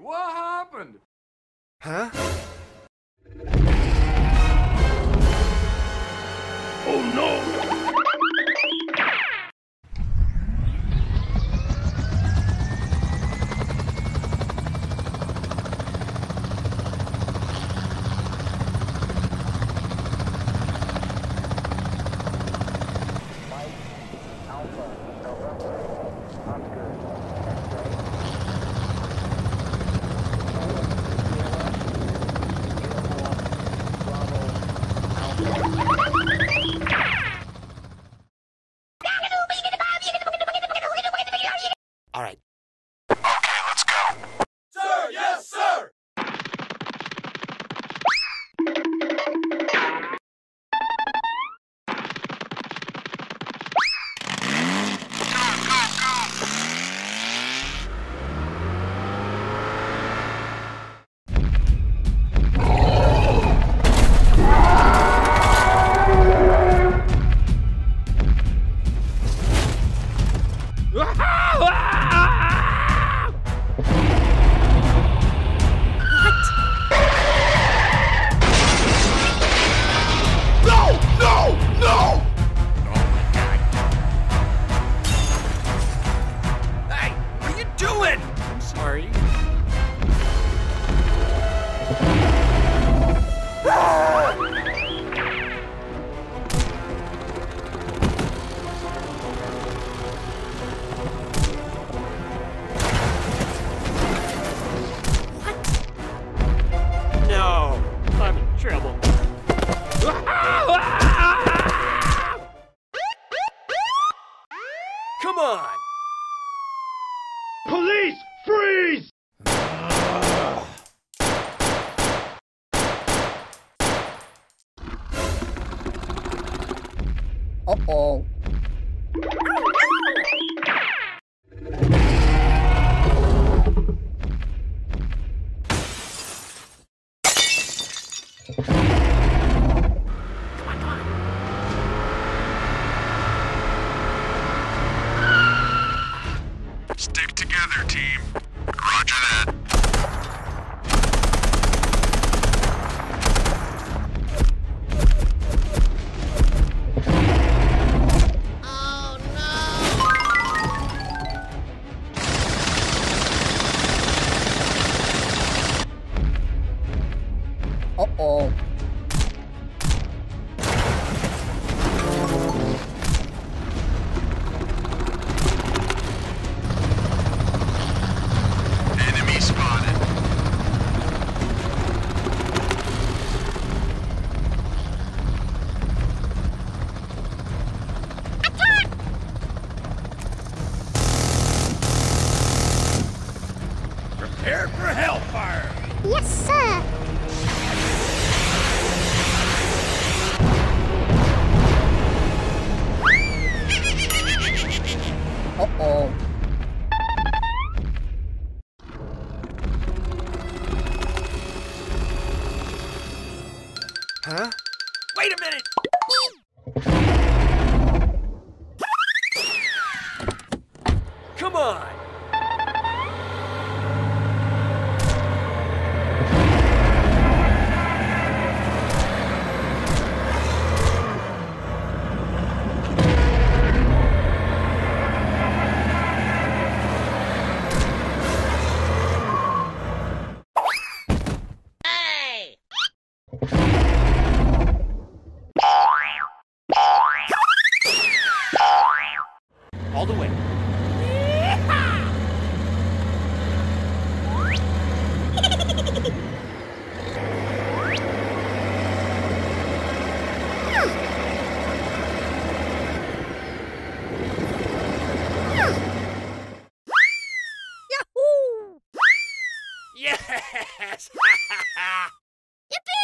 What happened? Huh? Uh-oh. Stick together, team. Uh-oh. Prepare for hellfire! Yes, sir! Huh? Wait a minute! Come on! all the way. yes! Yippee!